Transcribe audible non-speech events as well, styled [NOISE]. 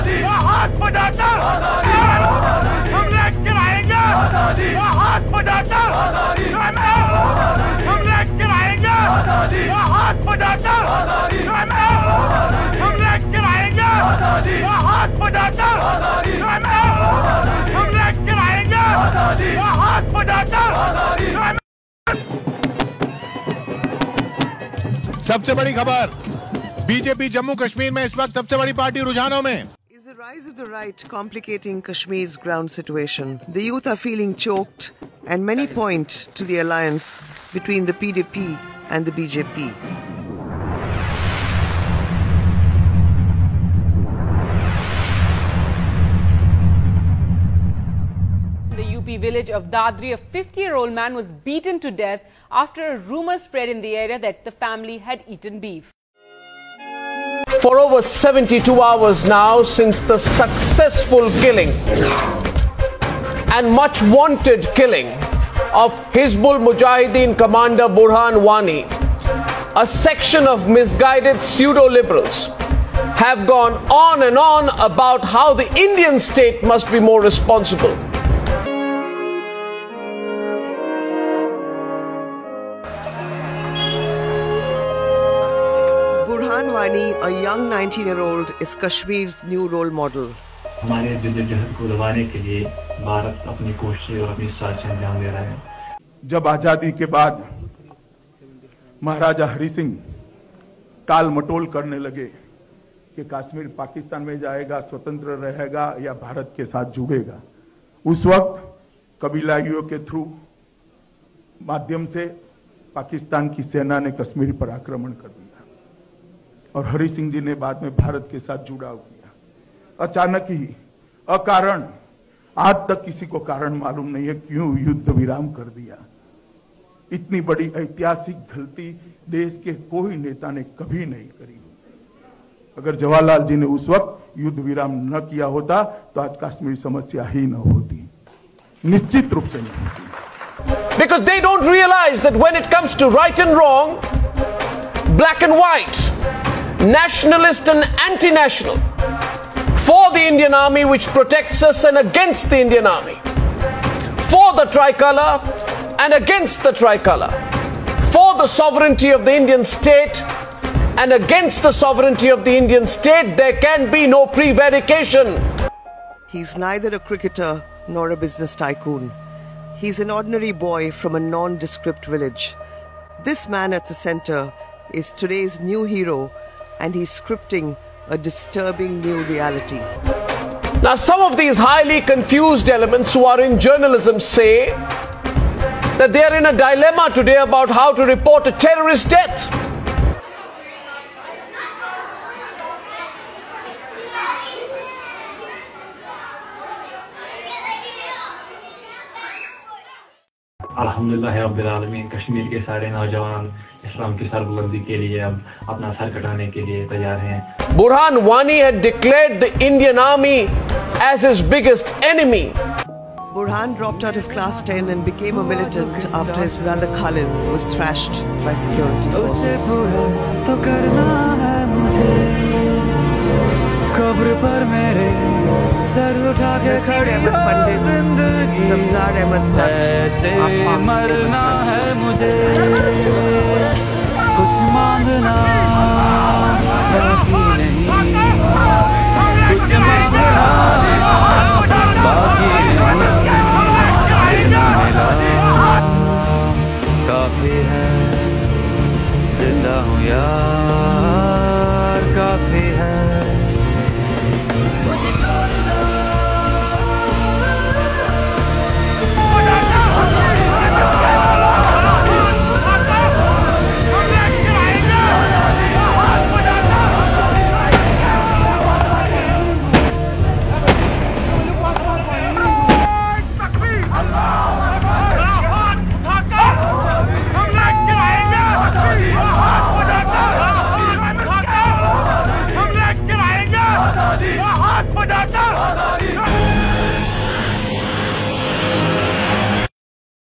आज़ादी। हाथ बजाकर हम हाथ बजाकर हम हाथ बजाकर हम हाथ बजाकर हम हाथ बजाकर सबसे बड़ी खबर बीजेपी जम्मू कश्मीर में इस वक्त सबसे बड़ी पार्टी रुझानों में। Rise of the right complicating Kashmir's ground situation? The youth are feeling choked, and many point to the alliance between the PDP and the BJP. the UP village of Dadri, a 50 year old man was beaten to death after a rumor spread in the area that the family had eaten beef. For over 72 hours now since the successful killing and much wanted killing of Hizbul Mujahideen commander Burhan Wani, a section of misguided pseudo liberals have gone on and on about how the Indian state must be more responsible. Wani, a young 19 year old, is Kashmir's new role model. हमारे जद्दोजहद को दबाने के लिए भारत अपनी कोशिश और अपनी साजिश अंजाम दे रहा है जब आज़ादी के बाद महाराजा हरि सिंह टाल मटोल करने लगे कि कश्मीर पाकिस्तान में जाएगा स्वतंत्र रहेगा या भारत के साथ जुड़ेगा उस वक्त कबीलाइयों के थ्रू माध्यम से पाकिस्तान की सेना ने कश्मीर पर आक्रमण कर दिया और हरि सिंह जी ने बाद में भारत के साथ जुड़ाव किया। अचानक ही अकारण आज तक किसी को कारण मालूम नहीं है क्यों युद्ध विराम कर दिया। इतनी बड़ी ऐतिहासिक गलती देश के कोई नेता ने कभी नहीं करी अगर जवाहरलाल जी ने उस वक्त युद्ध विराम न किया होता तो आज कश्मीर समस्या ही न होती। निश्चित रूप से नहीं होती। Because they don't realize that when it comes to right and wrong, black and white, nationalist and anti national, for the Indian Army which protects us and against the Indian Army, for the tricolor and against the tricolor, for the sovereignty of the Indian state and against the sovereignty of the Indian state, there can be no prevarication. He's neither a cricketer nor a business tycoon. He's an ordinary boy from a nondescript village. This man at the center is today's new hero, and he's scripting a disturbing new reality. Now, some of these highly confused elements who are in journalism say that they are in a dilemma today about how to report a terrorist death. अल्हम्दुलिल्लाह रब्बिल आलमीन कश्मीर के सारे नौजवान इस्लाम की सरबुलंदी के लिए अब अपना सर कटाने के लिए तैयार हैं Burhan Wani had declared the Indian army as his biggest enemy. Burhan dropped out of class 10 and became a militant after his brother Khalid was thrashed by security forces. तो करना है मुझे कब्र पर मेरे सर उठा के पंडित सबसार अहमद पैसे मरना है मुझे। [LAUGHS]